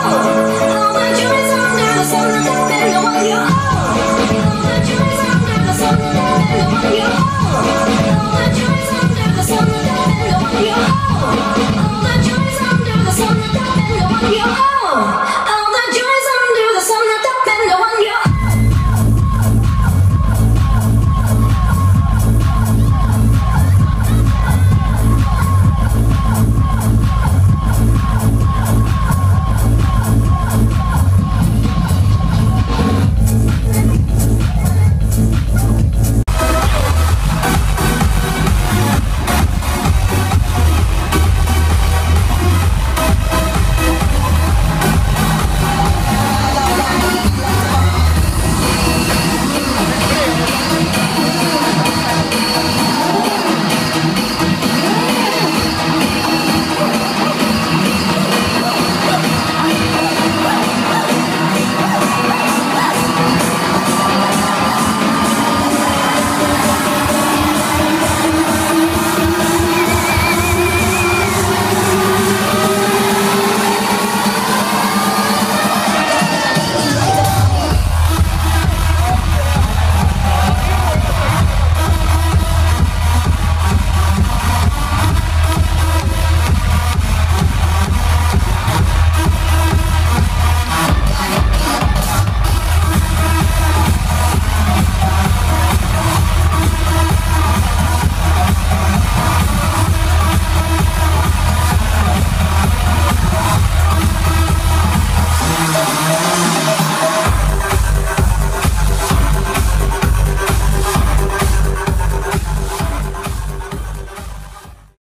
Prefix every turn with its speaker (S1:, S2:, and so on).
S1: Oh!